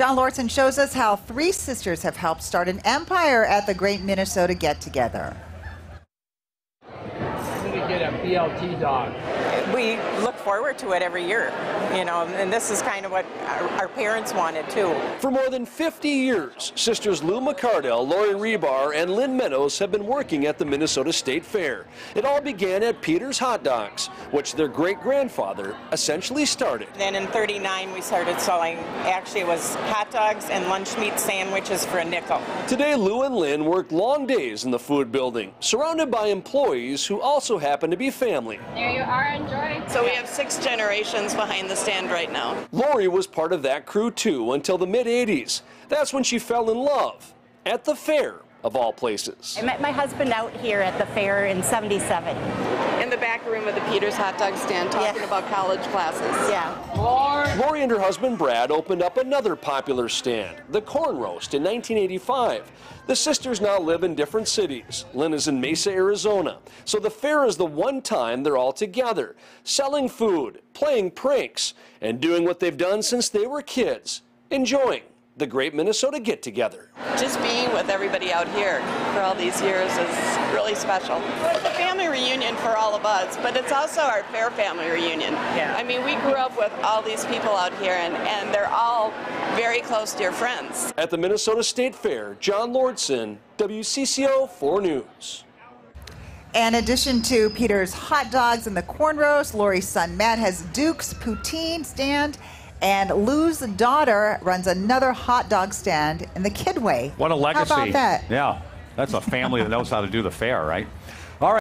John Lauritsen shows us how three sisters have helped start an empire at the Great Minnesota Get Together. BLT dog. We look forward to it every year, you know, and this is kind of what our, our parents wanted too. For more than 50 years, sisters Lou McCardell, Lori Rebar, and Lynn Meadows have been working at the Minnesota State Fair. It all began at Peter's Hot Dogs, which their great-grandfather essentially started. Then in 39 we started selling, actually it was hot dogs and lunch meat sandwiches for a nickel. Today, Lou and Lynn work long days in the food building, surrounded by employees who also happen to be family. There you are, enjoy. So we have six generations behind the stand right now. Lori was part of that crew too until the mid 80s. That's when she fell in love at the fair of all places. I met my husband out here at the fair in 77. In the back room of the Peters hot dog stand talking Yeah. about college classes. Yeah. Lori and her husband Brad opened up another popular stand, the Corn Roast, in 1985. The sisters now live in different cities. Lynn is in Mesa, Arizona. So the fair is the one time they're all together, selling food, playing pranks, and doing what they've done since they were kids, enjoying the Great Minnesota Get Together. Just being with everybody out here for all these years is really special. It's a family reunion for all of us, but it's also our fair family reunion. Yeah. I mean, we grew up with all these people out here, and, and they're all very close dear friends. At the Minnesota State Fair, John Lauritsen, WCCO 4 News. In addition to Peter's hot dogs and the corn roast, Lori's son Matt has Duke's poutine stand, and Lou's daughter runs another hot dog stand in the Kidway. What a legacy. How about that? Yeah. That's a family that knows how to do the fair, right?